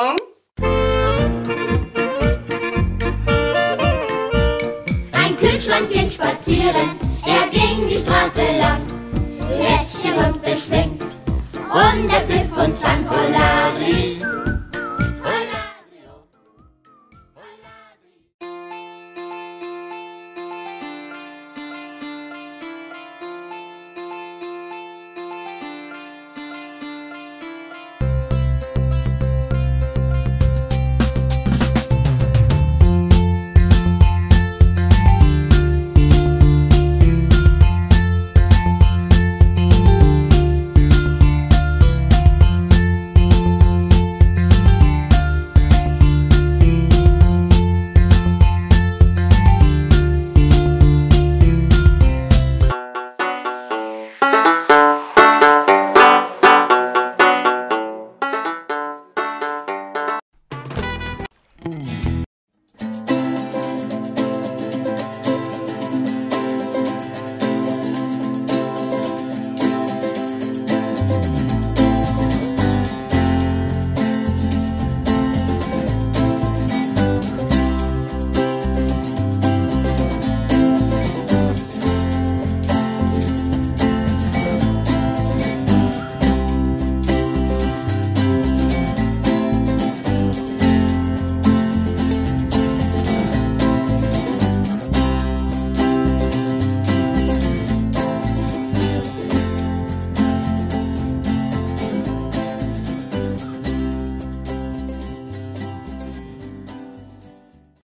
Achtung! Ein Kühlschrank geht spazieren, er ging die Straße lang, lässig und beschwingt. Und er pfiff und Hollari, Mm.